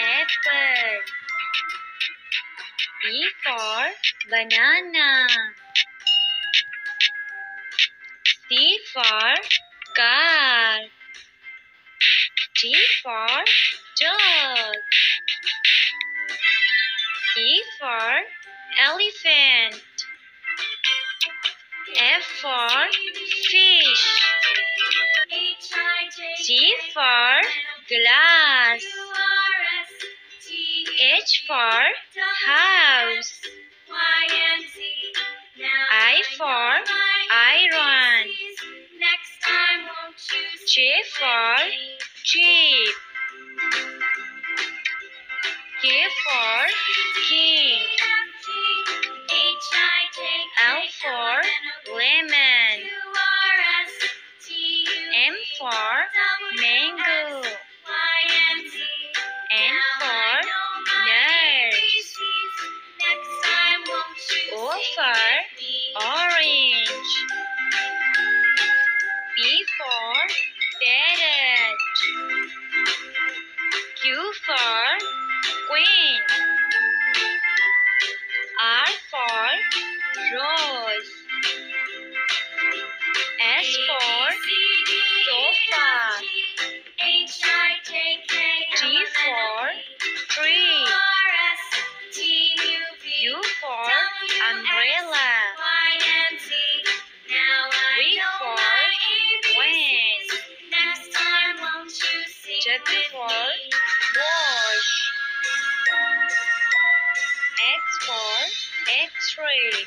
apple. B for banana. C for car. D for dog. E for elephant. F for fish. G for glass. H for house. I for iron. J for jeep. K for king. L for lemon. M for mango. Jet for wash. X for X-ray.